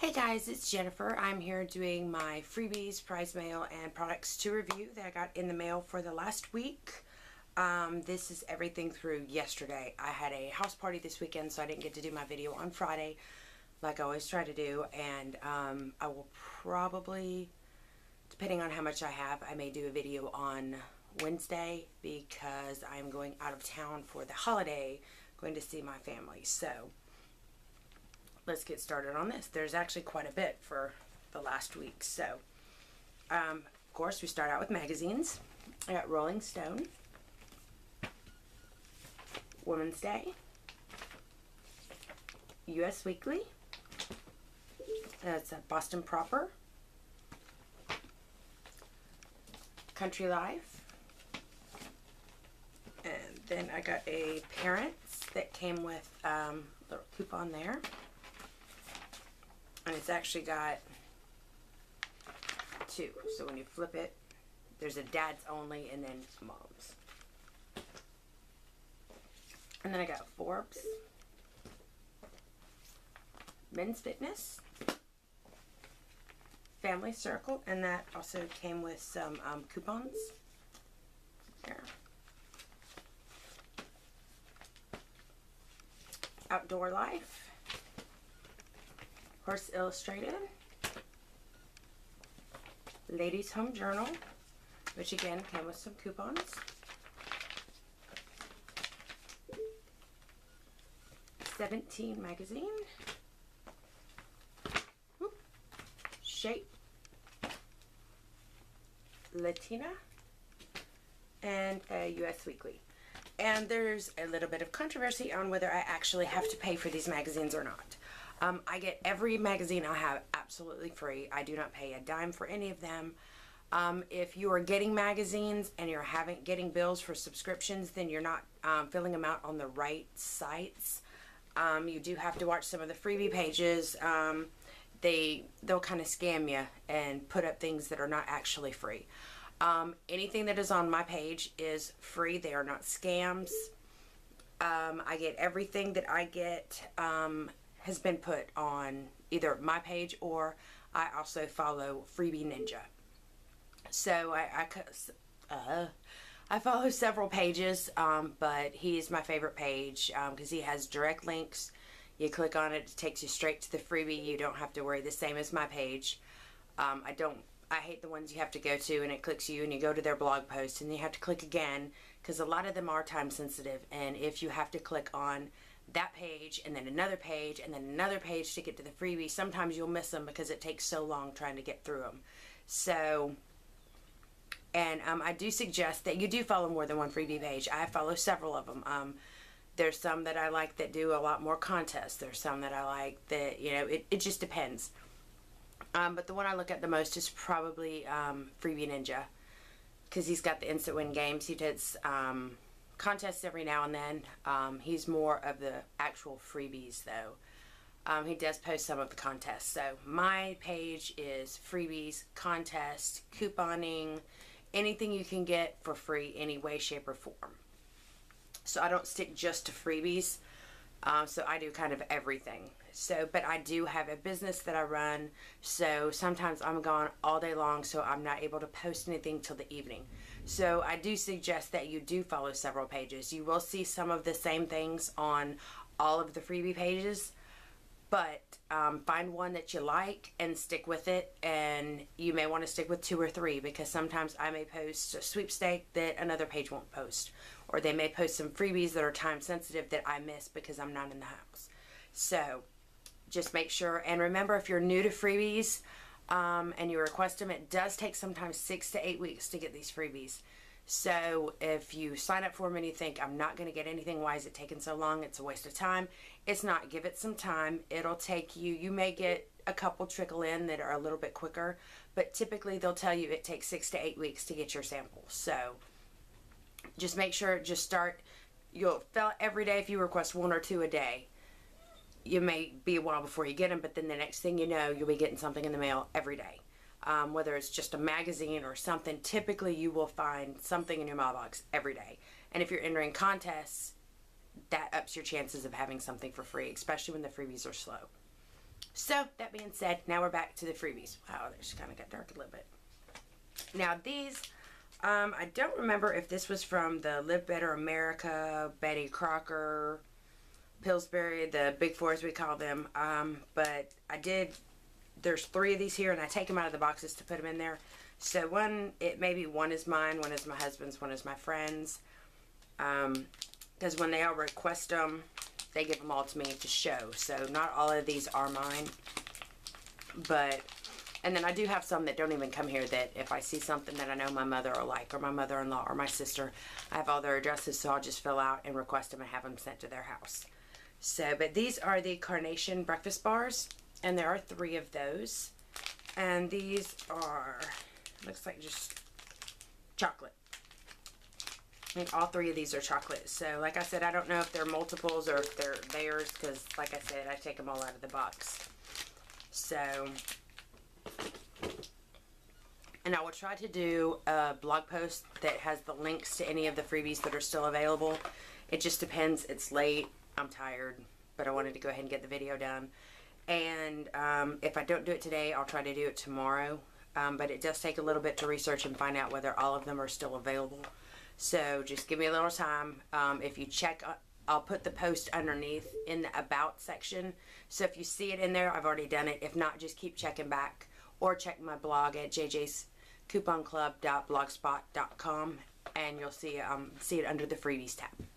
Hey guys, it's Jennifer. I'm here doing my freebies, prize mail, and products to review that I got in the mail for the last week. Um, this is everything through yesterday. I had a house party this weekend, so I didn't get to do my video on Friday like I always try to do, and um, I will probably, depending on how much I have, I may do a video on Wednesday because I'm going out of town for the holiday, going to see my family. So, let's get started on this. There's actually quite a bit for the last week. So, um, of course, we start out with magazines. I got Rolling Stone, Women's Day, Us Weekly, that's a Boston Proper, Country Life, and then I got a Parents that came with um, a little coupon there and it's actually got two. So when you flip it, there's a dad's only and then mom's. And then I got Forbes, Men's Fitness, Family Circle, and that also came with some um, coupons. There. Outdoor Life. Horse Illustrated, Ladies Home Journal, which again came with some coupons. Seventeen magazine, Shape, Latina, and a Us Weekly. And there's a little bit of controversy on whether I actually have to pay for these magazines or not. Um, I get every magazine I have absolutely free. I do not pay a dime for any of them. Um, if you are getting magazines and you're having getting bills for subscriptions, then you're not um, filling them out on the right sites. Um, you do have to watch some of the freebie pages. Um, they they'll kind of scam you and put up things that are not actually free. Um, anything that is on my page is free. They are not scams. I get everything that I get has been put on either my page or I also follow Freebie Ninja. So I, I, uh, I follow several pages, um, but he is my favorite page because um, he has direct links. You click on it, it takes you straight to the freebie. You don't have to worry. The same as my page. Um, I don't. I hate the ones you have to go to and it clicks you and you go to their blog post and you have to click again because a lot of them are time sensitive and if you have to click on that page and then another page and then another page to get to the freebie. Sometimes you'll miss them because it takes so long trying to get through them. So, and um, I do suggest that you do follow more than one freebie page. I follow several of them. Um, there's some that I like that do a lot more contests. There's some that I like that, you know, it, it just depends. Um, but the one I look at the most is probably um, Freebie Ninja because he's got the instant win games. He does um, contests every now and then. Um, he's more of the actual freebies though. Um, he does post some of the contests. So my page is freebies, contests, couponing, anything you can get for free any way, shape, or form. So I don't stick just to freebies. Um, so I do kind of everything. So, but I do have a business that I run. So sometimes I'm gone all day long, so I'm not able to post anything till the evening. So I do suggest that you do follow several pages. You will see some of the same things on all of the freebie pages, but um, find one that you like and stick with it. And you may want to stick with two or three because sometimes I may post a sweepstake that another page won't post, or they may post some freebies that are time sensitive that I miss because I'm not in the house. So just make sure and remember if you're new to freebies um, and you request them, it does take sometimes six to eight weeks to get these freebies. So if you sign up for them and you think, I'm not going to get anything, why is it taking so long? It's a waste of time. It's not. Give it some time. It'll take you, you may get a couple trickle in that are a little bit quicker, but typically they'll tell you it takes six to eight weeks to get your sample. So just make sure, just start, you'll fill every day if you request one or two a day. You may be a while before you get them, but then the next thing you know, you'll be getting something in the mail every day um, whether it's just a magazine or something, typically you will find something in your mailbox every day. And if you're entering contests, that ups your chances of having something for free, especially when the freebies are slow. So that being said, now we're back to the freebies. Wow, they just kind of got dark a little bit. Now these, um, I don't remember if this was from the Live Better America, Betty Crocker, Pillsbury, the big four as we call them. Um, but I did, there's three of these here and I take them out of the boxes to put them in there. So one, it maybe one is mine, one is my husband's, one is my friend's. Um, because when they all request them, they give them all to me to show. So not all of these are mine. But, and then I do have some that don't even come here that if I see something that I know my mother will like, or my mother-in-law, or my sister, I have all their addresses, so I'll just fill out and request them and have them sent to their house. So, but these are the Carnation breakfast bars, and there are three of those. And these are, looks like just chocolate. I think all three of these are chocolate. So, like I said, I don't know if they're multiples or if they're theirs because, like I said, I take them all out of the box. So, and I will try to do a blog post that has the links to any of the freebies that are still available. It just depends. It's late. I'm tired, but I wanted to go ahead and get the video done. And um, if I don't do it today, I'll try to do it tomorrow. Um, but it does take a little bit to research and find out whether all of them are still available. So just give me a little time. Um, if you check, uh, I'll put the post underneath in the about section. So if you see it in there, I've already done it. If not, just keep checking back or check my blog at jjscouponclub.blogspot.com and you'll see um, see it under the freebies tab.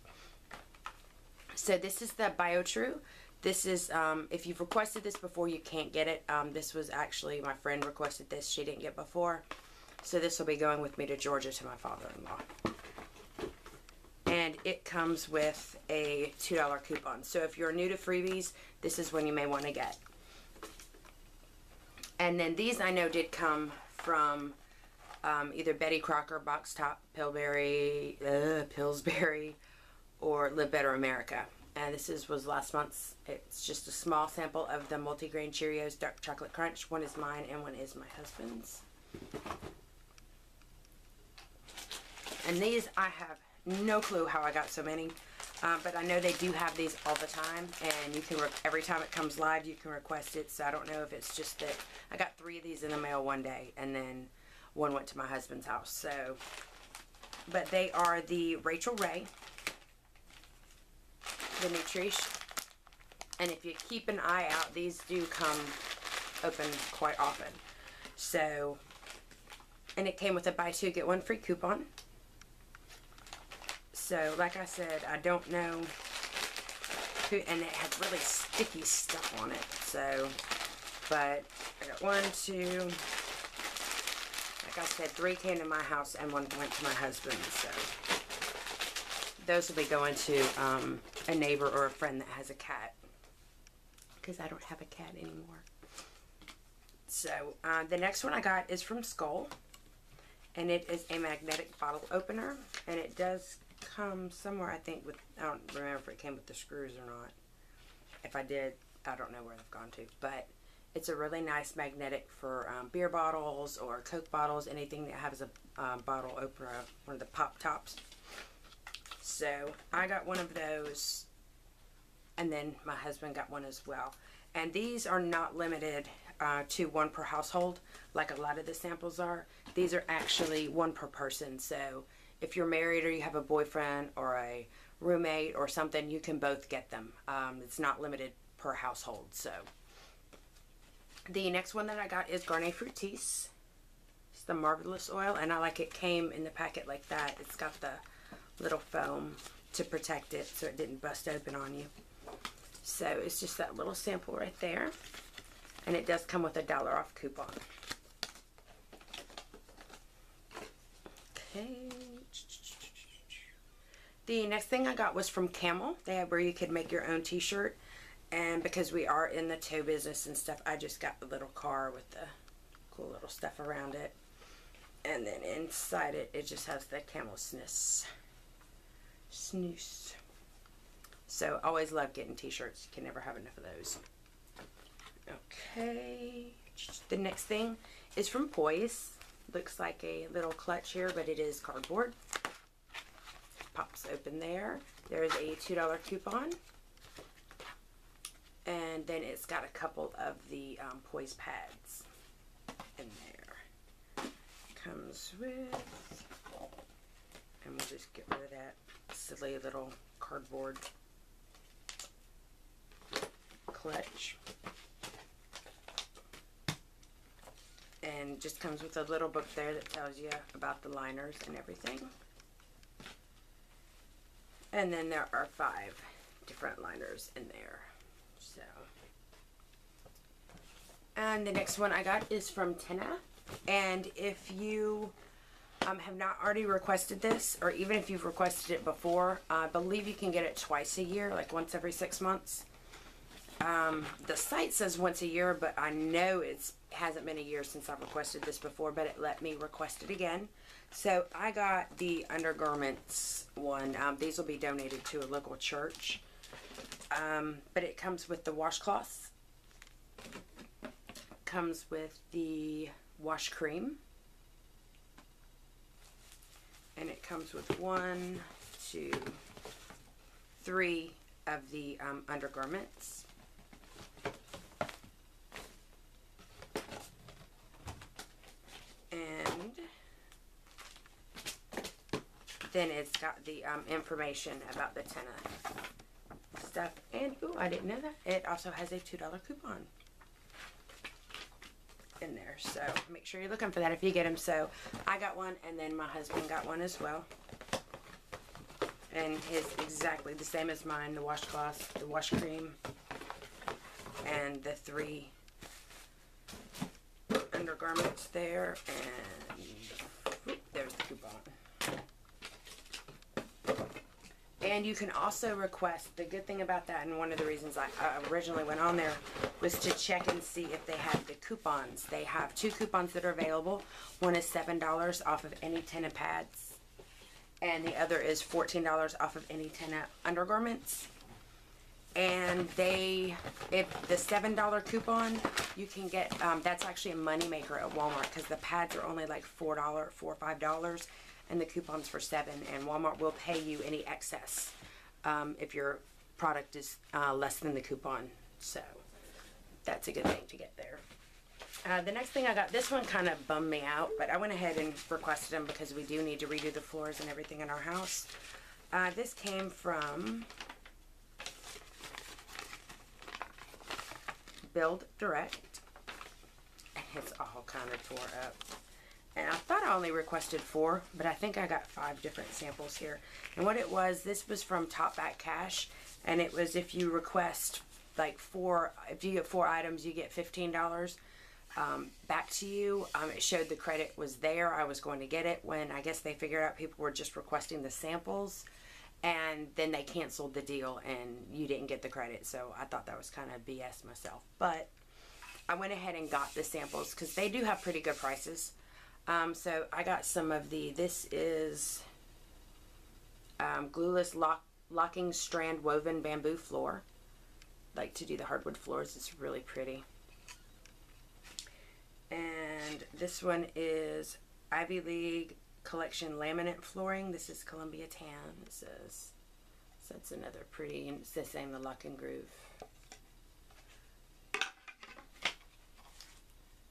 So this is the BioTrue. This is, um, if you've requested this before, you can't get it. Um, this was actually, my friend requested this. She didn't get before. So this will be going with me to Georgia to my father-in-law and it comes with a $2 coupon. So if you're new to freebies, this is one you may want to get. And then these I know did come from um, either Betty Crocker, Box Top, Pillsbury, uh, Pillsbury, or Live Better America. And this is was last month's. It's just a small sample of the multigrain Cheerios Dark Chocolate Crunch. One is mine and one is my husband's. And these I have no clue how I got so many. Uh, but I know they do have these all the time, and you can every time it comes live, you can request it. So I don't know if it's just that I got three of these in the mail one day, and then one went to my husband's house. So, but they are the Rachael Ray, the Nutrish, and if you keep an eye out, these do come open quite often. So, and it came with a buy two get one free coupon. So, like I said, I don't know who, and it had really sticky stuff on it. So, but I got one, two, like I said, three came to my house and one went to my husband. So, those will be going to um, a neighbor or a friend that has a cat. Because I don't have a cat anymore. So, uh, the next one I got is from Skoal And it is a magnetic bottle opener. And it does come somewhere, I think, with, I don't remember if it came with the screws or not. If I did, I don't know where they've gone to. But it's a really nice magnetic for um, beer bottles or Coke bottles, anything that has a um, bottle opener, one of the pop tops. So I got one of those, and then my husband got one as well. And these are not limited uh, to one per household like a lot of the samples are. These are actually one per person. So if you're married or you have a boyfriend or a roommate or something, you can both get them. Um, it's not limited per household. So the next one that I got is Garnier Fructis. It's the Marvelous Oil, and I like it came in the packet like that. It's got the little foam to protect it so it didn't bust open on you. So it's just that little sample right there. And it does come with a dollar off coupon. Okay. The next thing I got was from Camel. They have where you could make your own t-shirt. And because we are in the tow business and stuff, I just got the little car with the cool little stuff around it. And then inside it, it just has the camel snus. Snooze. So, always love getting t-shirts. You can never have enough of those. Okay. The next thing is from Poise. Looks like a little clutch here, but it is cardboard. Pops open there. There's a $2 coupon. And then it's got a couple of the um, poise pads in there. Comes with, and we'll just get rid of that silly little cardboard clutch. And just comes with a little book there that tells you about the liners and everything. And then there are five different liners in there. So. And the next one I got is from Tena. And if you um, have not already requested this, or even if you've requested it before, I believe you can get it twice a year, like once every six months. Um, the site says once a year, but I know it hasn't been a year since I've requested this before, but it let me request it again. So I got the undergarments one. Um, these will be donated to a local church. Um, but it comes with the washcloths. Comes with the wash cream. And it comes with one, two, three of the um, undergarments. And then it's got the um, information about the Tena stuff. And, ooh, I didn't know that. It also has a $2 coupon in there. So make sure you're looking for that if you get them. So I got one and then my husband got one as well. And his exactly the same as mine. The washcloth, the wash cream, and the three undergarments there. And there's the coupon. And you can also request, the good thing about that, and one of the reasons I originally went on there, was to check and see if they had the coupons. They have two coupons that are available. One is $7 off of any Tena pads, and the other is $14 off of any Tena undergarments. And they, if the $7 coupon, you can get, um, that's actually a moneymaker at Walmart because the pads are only like $4, 4 or $5 and the coupon's for seven and Walmart will pay you any excess um, if your product is uh, less than the coupon. So that's a good thing to get there. Uh, the next thing I got this one kind of bummed me out but I went ahead and requested them because we do need to redo the floors and everything in our house. Uh, this came from Build Direct and it's all kind of tore up and I thought I only requested four, but I think I got five different samples here. And what it was, this was from Top Back Cash, and it was if you request like four, if you get four items, you get $15 um, back to you. Um, it showed the credit was there. I was going to get it when I guess they figured out people were just requesting the samples. And then they canceled the deal and you didn't get the credit. So I thought that was kind of BS myself. But I went ahead and got the samples because they do have pretty good prices. Um, so I got some of the, this is um, glueless lock, locking strand woven bamboo floor. Like to do the hardwood floors, it's really pretty. And this one is Ivy League Collection Laminate Flooring. This is Columbia Tan, it says. So it's another pretty, and it's the same, the lock and groove.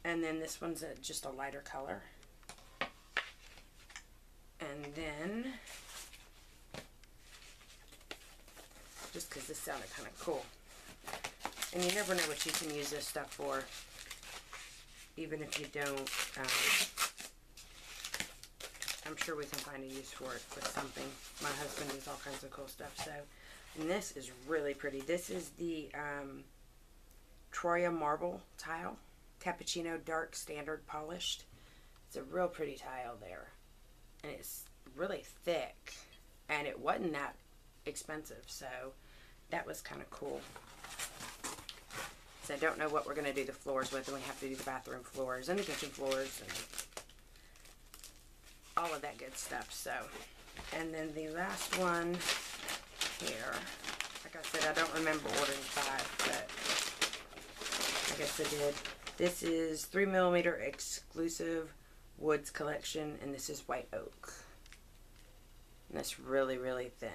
And then this one's a, just a lighter color. And then, just because this sounded kind of cool. And you never know what you can use this stuff for, even if you don't. Um, I'm sure we can find a use for it with something. My husband does all kinds of cool stuff. So, and this is really pretty. This is the um, Troya marble tile, cappuccino dark standard polished. It's a real pretty tile there and it's really thick and it wasn't that expensive so that was kind of cool. So I don't know what we're going to do the floors with and we have to do the bathroom floors and the kitchen floors and all of that good stuff so. And then the last one here like I said I don't remember ordering five but I guess I did. This is three millimeter exclusive Woods collection, and this is white oak. And it's really, really thin.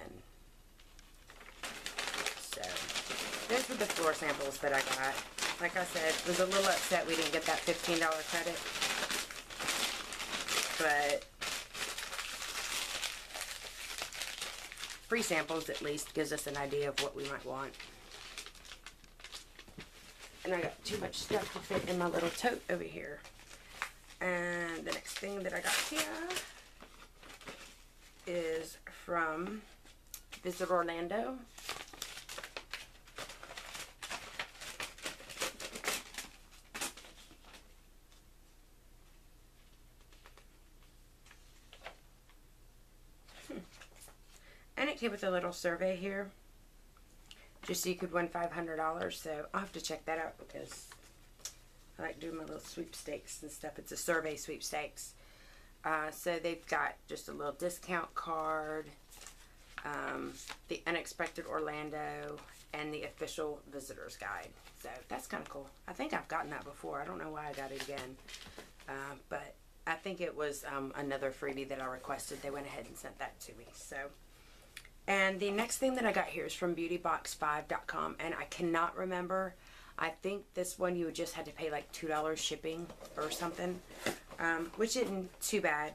So, those were the floor samples that I got. Like I said, was a little upset we didn't get that $15 credit. But free samples at least gives us an idea of what we might want. And I got too much stuff to fit in my little tote over here. And the next thing that I got here is from Visit Orlando. Hmm. And it came with a little survey here. Just so you could win $500. So I'll have to check that out because I like doing my little sweepstakes and stuff. It's a survey sweepstakes. Uh, so they've got just a little discount card, um, the Unexpected Orlando, and the official visitor's guide. So that's kind of cool. I think I've gotten that before. I don't know why I got it again. Uh, but I think it was um, another freebie that I requested. They went ahead and sent that to me. So, and the next thing that I got here is from beautybox5.com, and I cannot remember. I think this one you just had to pay like $2 shipping or something um, which isn't too bad.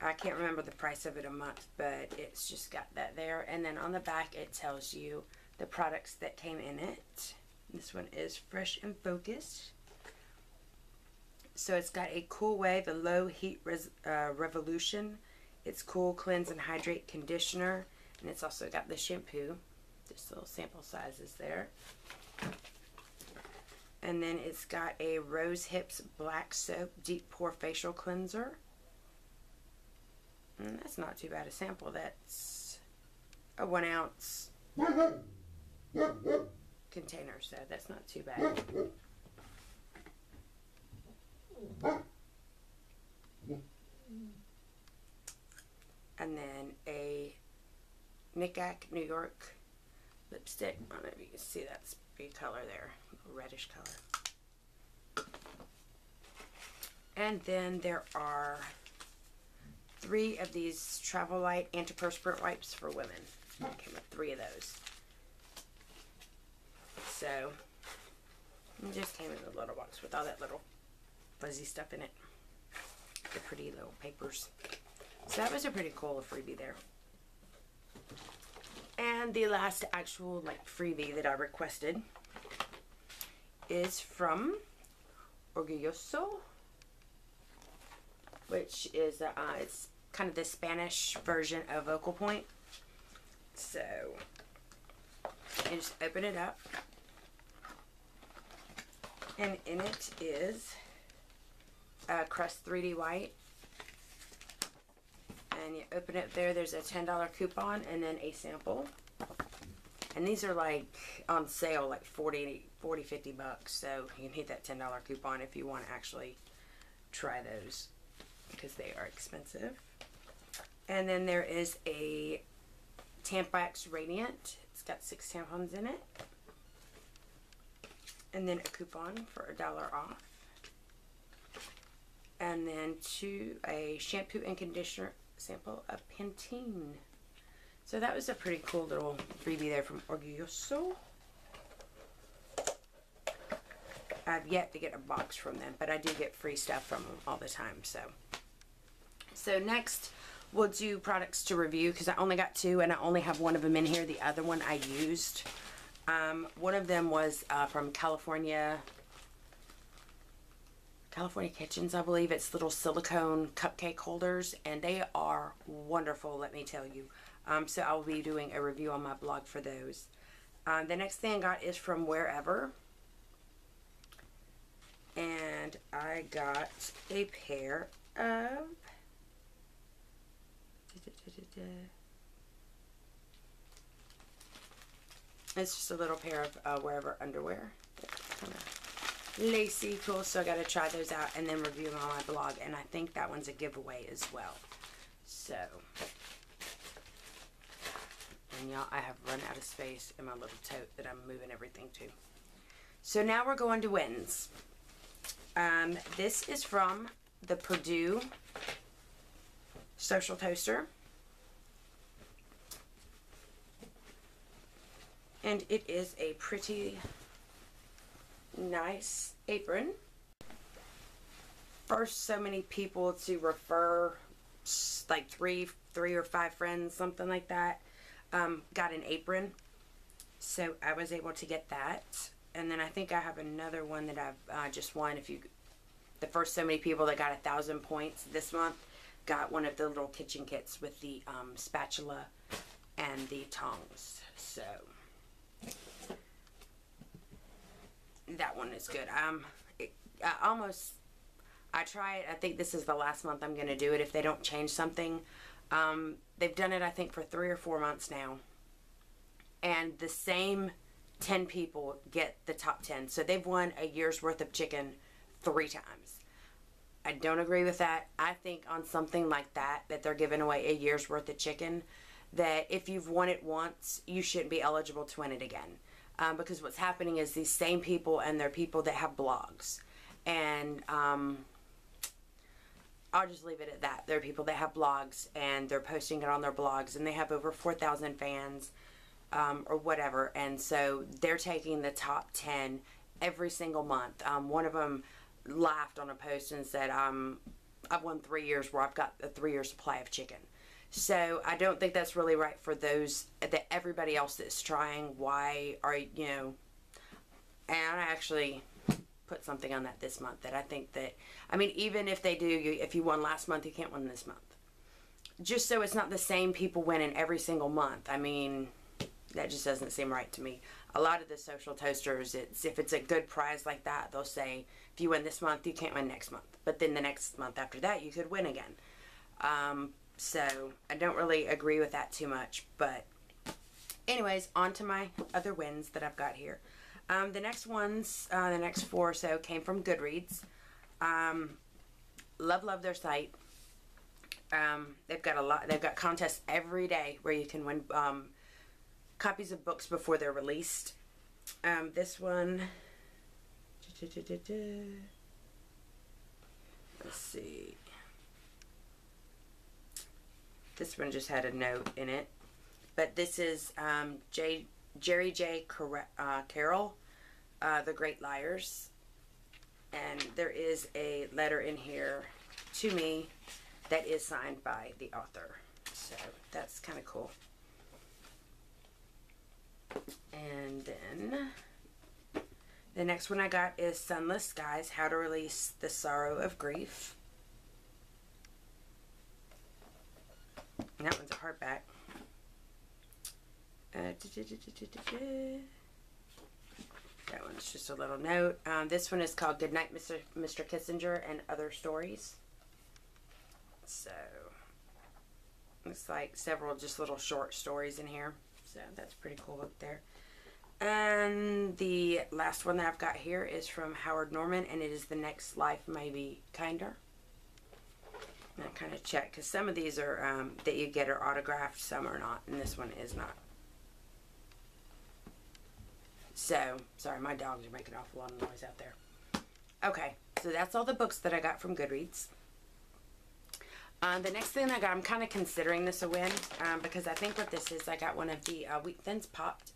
I can't remember the price of it a month, but it's just got that there. And then on the back, it tells you the products that came in it. This one is Fresh and Focused. So it's got a Cool Wave, the Low Heat uh, Revolution. It's Cool Cleanse and Hydrate Conditioner. And it's also got the shampoo. Just little sample sizes there. And then it's got a Rose Hips Black Soap Deep Pore Facial Cleanser. And that's not too bad a sample. That's a one ounce container, so that's not too bad. And then a Nicka K New York lipstick. I don't know if you can see that's color there reddish color. And then there are three of these Travel Light antiperspirant wipes for women. I came with three of those. So, just came in a little box with all that little fuzzy stuff in it. The pretty little papers. So that was a pretty cool freebie there. And the last actual like freebie that I requested is from Orgulloso, which is uh, it's kind of the Spanish version of Vocalpoint. So, you just open it up, and in it is a Crest 3D White. And you open it there, there's a $10 coupon and then a sample. And these are like on sale, like 40, 40 50 bucks. So you can hit that $10 coupon if you want to actually try those because they are expensive. And then there is a Tampax Radiant. It's got six tampons in it. And then a coupon for a dollar off. And then two, a shampoo and conditioner sample of Pantene. So that was a pretty cool little freebie there from Orgulloso. I've yet to get a box from them, but I do get free stuff from them all the time. So, so next we'll do products to review because I only got two and I only have one of them in here. The other one I used. Um, one of them was uh, from California, California Kitchens, I believe. It's little silicone cupcake holders, and they are wonderful, let me tell you. Um, so I'll be doing a review on my blog for those. Um, the next thing I got is from Wearever. And I got a pair of... It's just a little pair of uh, Wearever underwear. Lacy, cool. So I got to try those out and then review them on my blog. And I think that one's a giveaway as well. So and y'all, I have run out of space in my little tote that I'm moving everything to. So now we're going to wins. Um, this is from the Perdue Social Toaster. And it is a pretty nice apron. First, so many people to refer, like three, three or five friends, something like that, um, got an apron. So I was able to get that. And then I think I have another one that I've uh, just won. If you, the first so many people that got a thousand points this month got one of the little kitchen kits with the um, spatula and the tongs. So that one is good. Um, it, I almost, I try it. I think this is the last month I'm going to do it if they don't change something. Um, they've done it, I think, for three or four months now. And the same 10 people get the top 10. So they've won a year's worth of chicken three times. I don't agree with that. I think on something like that, that they're giving away a year's worth of chicken, that if you've won it once, you shouldn't be eligible to win it again. Um, because what's happening is these same people and they're people that have blogs. And um, I'll just leave it at that. There are people that have blogs and they're posting it on their blogs and they have over 4,000 fans um, or whatever. And so they're taking the top 10 every single month. Um, one of them laughed on a post and said, um, I've won three years where I've got a three year supply of chicken. So I don't think that's really right for those that everybody else that's trying. Why are you know? And I actually put something on that this month that I think that I mean even if they do you if you won last month you can't win this month. Just so it's not the same people winning every single month. I mean that just doesn't seem right to me. A lot of the social toasters, it's if it's a good prize like that, they'll say if you win this month, you can't win next month. But then the next month after that, you could win again. Um, so I don't really agree with that too much. But anyways, on to my other wins that I've got here. Um, the next ones, uh, the next four or so came from Goodreads. Um, love, love their site. Um, they've got a lot. They've got contests every day where you can win um, copies of books before they're released. Um, this one. Let's see. This one just had a note in it. But this is um, J, Jerry J. Car- uh, Carroll, uh, The Great Liars. And there is a letter in here to me that is signed by the author. So that's kind of cool. And then the next one I got is Sunless Skies How to Release the Sorrow of Grief. And that one's a hardback. Uh, that one's just a little note. Um, this one is called Goodnight, Mr. Mr. Kissinger and Other Stories. So, looks like several just little short stories in here. So, that's pretty cool up there. And the last one that I've got here is from Howard Norman, and it is The Next Life May Be Kinder. Kind of check, because some of these are um, that you get are autographed, some are not, and this one is not. So, sorry, my dogs are making awful lot of noise out there. Okay, so that's all the books that I got from Goodreads. Uh, the next thing I got, I'm kind of considering this a win um, because I think what this is, I got one of the uh, Wheat Thins popped.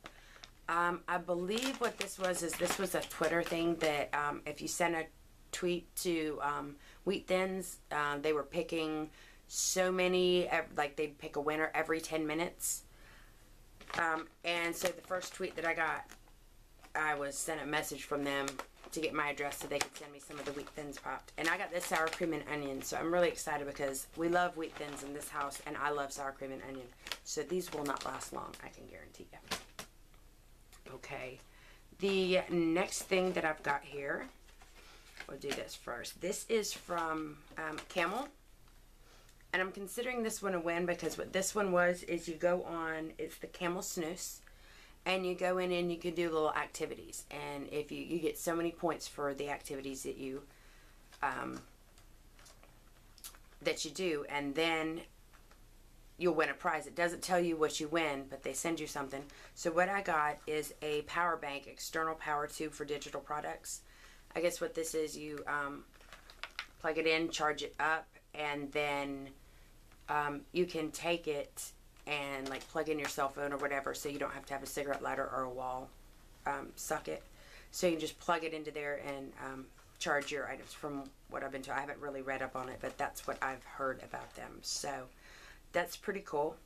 Um, I believe what this was is this was a Twitter thing that um, if you sent a tweet to um, Wheat Thins, uh, they were picking so many, like they'd pick a winner every 10 minutes. Um, and so the first tweet that I got I was sent a message from them to get my address so they could send me some of the wheat thins popped. And I got this sour cream and onion, so I'm really excited because we love wheat thins in this house, and I love sour cream and onion. So these will not last long, I can guarantee you. Okay, the next thing that I've got here, we'll do this first. This is from um, Camel. And I'm considering this one a win because what this one was is you go on, it's the Camel Snooze and you go in and you can do little activities and if you you get so many points for the activities that you um, that you do and then you'll win a prize it doesn't tell you what you win but they send you something so what i got is a power bank external power tube for digital products i guess what this is you um, plug it in charge it up and then um, you can take it and like plug in your cell phone or whatever so you don't have to have a cigarette lighter or a wall um, socket. So you can just plug it into there and um, charge your items from what I've been told. I haven't really read up on it, but that's what I've heard about them. So that's pretty cool.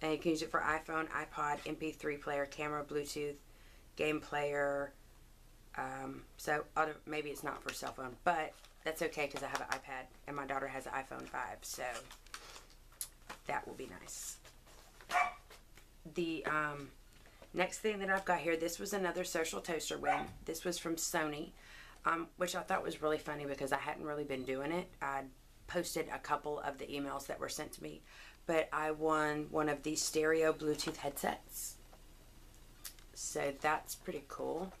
And you can use it for iPhone, iPod, MP3 player, camera, Bluetooth, game player. Um, so maybe it's not for cell phone, but that's okay because I have an iPad and my daughter has an iPhone 5. So that will be nice. The um, next thing that I've got here, this was another social toaster win. This was from Sony, um, which I thought was really funny because I hadn't really been doing it. I posted a couple of the emails that were sent to me, but I won one of these stereo Bluetooth headsets. So that's pretty cool.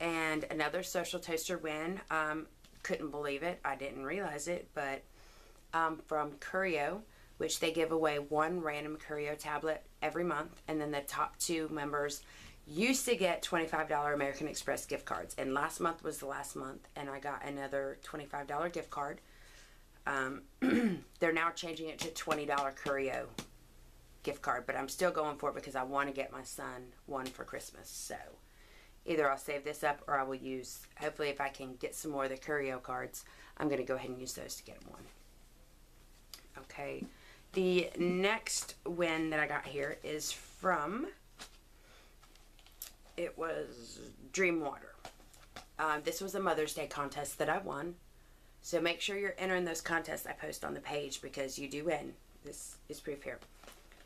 And another social toaster win. Um, couldn't believe it. I didn't realize it, but um, from Kurio, which they give away one random Kurio tablet every month, and then the top two members used to get $25 American Express gift cards. And last month was the last month, and I got another $25 gift card. Um, they're now changing it to $20 Kurio gift card, but I'm still going for it because I want to get my son one for Christmas. So either I'll save this up or I will use, hopefully if I can get some more of the Kurio cards, I'm going to go ahead and use those to get one. Okay, the next win that I got here is from, it was Dream Water. Uh, this was a Mother's Day contest that I won. So make sure you're entering those contests I post on the page because you do win. This is proof here.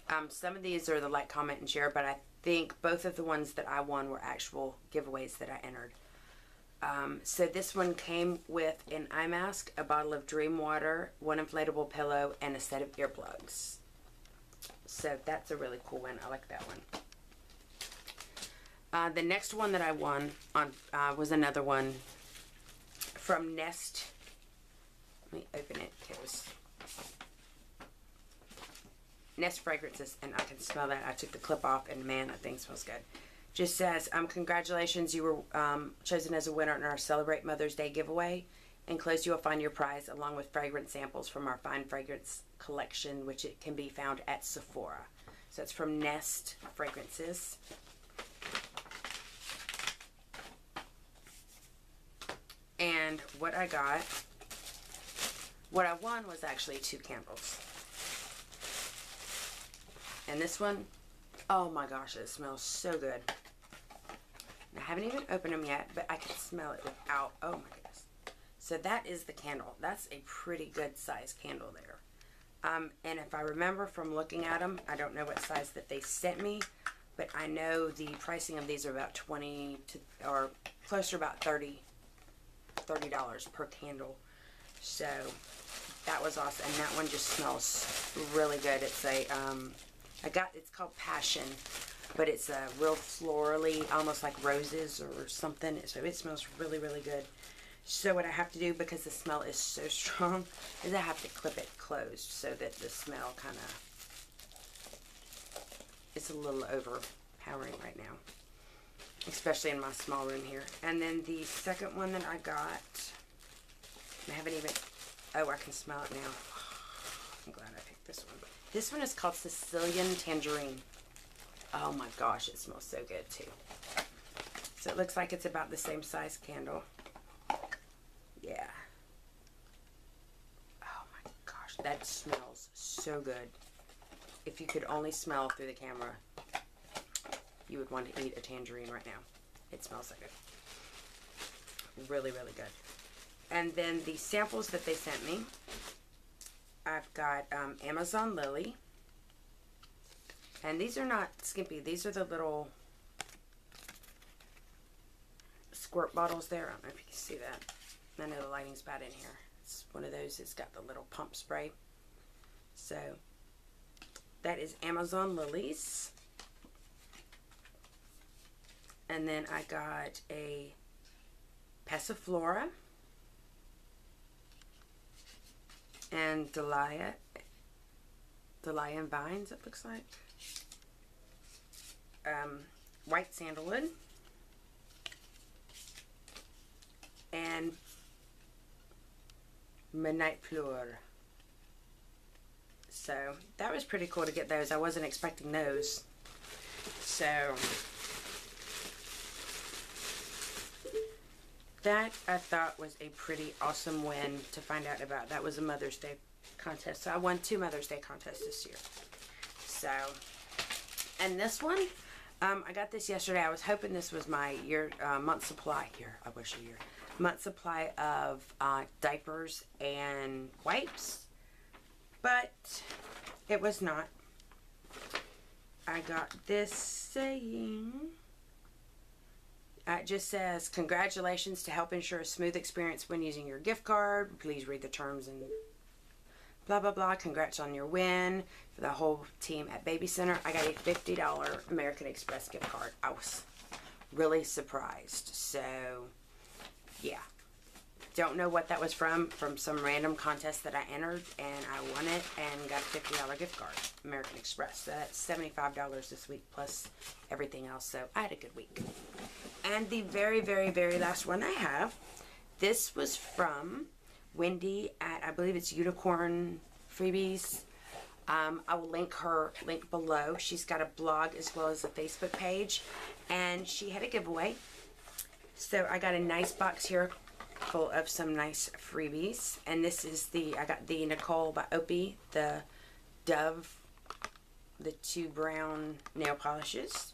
Um, some of these are the like, comment, and share, but I think both of the ones that I won were actual giveaways that I entered. Um, so this one came with an eye mask, a bottle of Dream Water, one inflatable pillow, and a set of earplugs. So that's a really cool one. I like that one. Uh, the next one that I won on uh, was another one from Nest. Let me open it. It was Nest Fragrances, and I can smell that. I took the clip off, and man, that thing smells good. Just says, um, congratulations, you were um, chosen as a winner in our Celebrate Mother's Day giveaway. Enclosed, you will find your prize along with fragrance samples from our fine fragrance collection, which it can be found at Sephora. So it's from Nest Fragrances. And what I got, what I won was actually two candles. And this one, oh my gosh, it smells so good. I haven't even opened them yet, but I can smell it without, oh my goodness. So that is the candle. That's a pretty good size candle there. Um, and if I remember from looking at them, I don't know what size that they sent me, but I know the pricing of these are about 20 to, or closer about 30 $30 per candle. So that was awesome. And that one just smells really good. It's a, um, I got, it's called Passion, but it's a real florally, almost like roses or something. So it smells really, really good. So what I have to do, because the smell is so strong, is I have to clip it closed so that the smell kind of, it's a little overpowering right now especially in my small room here. And then the second one that I got, I haven't even, oh, I can smell it now. I'm glad I picked this one. This one is called Sicilian Tangerine. Oh my gosh, it smells so good too. So it looks like it's about the same size candle. Yeah. Oh my gosh, that smells so good. If you could only smell through the camera, you would want to eat a tangerine right now. It smells so good. Really, really good. And then the samples that they sent me, I've got um, Amazon Lily. And these are not skimpy. These are the little squirt bottles there. I don't know if you can see that. I know the lighting's bad in here. It's one of those. It's got the little pump spray. So that is Amazon Lilies. And then I got a Passiflora and Delia, Delia and Vines, it looks like. Um, white sandalwood. And Midnight Fleur. So that was pretty cool to get those. I wasn't expecting those. So that I thought was a pretty awesome win to find out about. That was a Mother's Day contest. So I won two Mother's Day contests this year. So, and this one, um, I got this yesterday. I was hoping this was my year uh, month supply here. I wish a year month supply of uh, diapers and wipes, but it was not. I got this saying. It just says, Congratulations to help ensure a smooth experience when using your gift card. Please read the terms and blah, blah, blah. Congrats on your win for the whole team at Baby Center. I got a $50 American Express gift card. I was really surprised. So, yeah. Don't know what that was from, from some random contest that I entered, and I won it and got a $50 gift card, American Express. So that's $75 this week plus everything else. So I had a good week. And the very, very, very last one I have, this was from Wendy at, I believe it's Unicorn Freebies. Um, I will link her link below. She's got a blog as well as a Facebook page, and she had a giveaway. So I got a nice box here full of some nice freebies. And this is the, I got the Nicole by OPI, the Dove, the two brown nail polishes.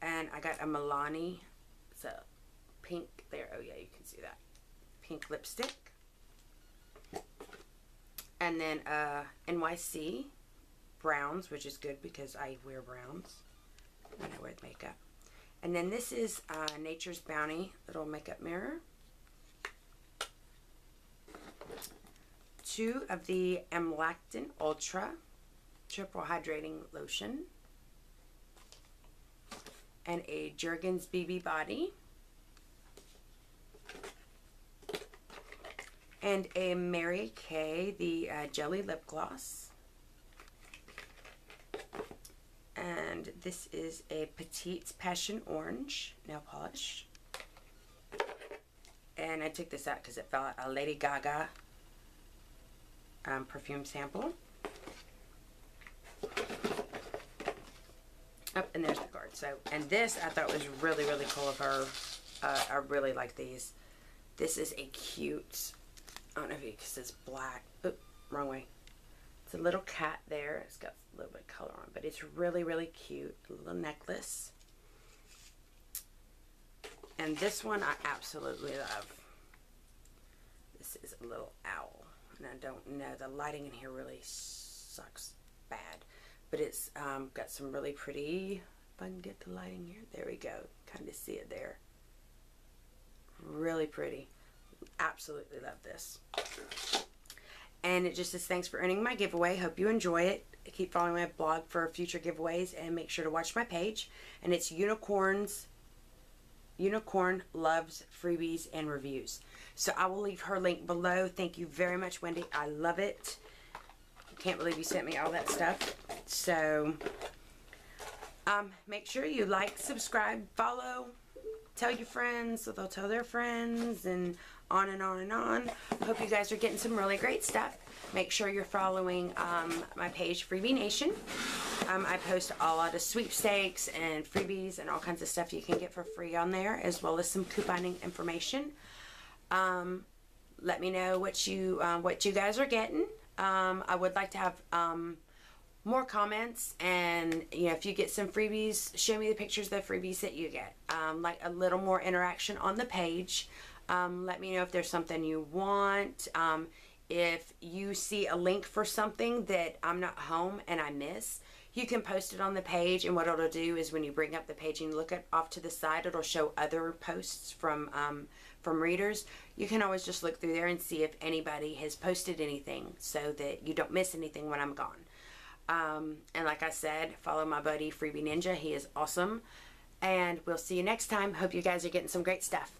And I got a Milani, a pink there, oh yeah, you can see that. Pink lipstick. And then uh, NYC browns, which is good because I wear browns when I wear makeup. And then this is uh, Nature's Bounty little makeup mirror. Two of the Amlactin Ultra Triple Hydrating Lotion. And a Jergens BB Body. And a Mary Kay, the uh, Jelly Lip Gloss. And this is a Petite Passion Orange nail polish. And I took this out because it fell out a Lady Gaga um, perfume sample. Oh, and there's the card. So, and this I thought was really, really cool of her. Uh, I really like these. This is a cute, I don't know if you, because it's black. Oop, wrong way. It's a little cat there. It's got a little bit of color on, but it's really, really cute. A little necklace. And this one I absolutely love. This is a little owl. And I don't know, the lighting in here really sucks bad. But it's um, got some really pretty, if I can get the lighting here. There we go. Kind of see it there. Really pretty. Absolutely love this. And it just says, thanks for earning my giveaway. Hope you enjoy it. Keep following my blog for future giveaways and make sure to watch my page. And it's Unicorns, Unicorn Loves Freebies and Reviews. So I will leave her link below. Thank you very much, Wendy. I love it. Can't believe you sent me all that stuff. So um, make sure you like, subscribe, follow, tell your friends so they'll tell their friends and on and on and on. Hope you guys are getting some really great stuff. Make sure you're following um, my page, Freebie Nation. Um, I post a lot of sweepstakes and freebies and all kinds of stuff you can get for free on there, as well as some couponing information. Um, let me know what you uh, what you guys are getting. Um, I would like to have um, more comments and you know if you get some freebies show me the pictures of the freebies that you get um, like a little more interaction on the page um, let me know if there's something you want. Um, if you see a link for something that I'm not home and I miss, you can post it on the page. And what it'll do is when you bring up the page and look at off to the side, it'll show other posts from um, from readers. You can always just look through there and see if anybody has posted anything so that you don't miss anything when I'm gone. Um, and like I said, follow my buddy Freebie Ninja. He is awesome. And we'll see you next time. Hope you guys are getting some great stuff.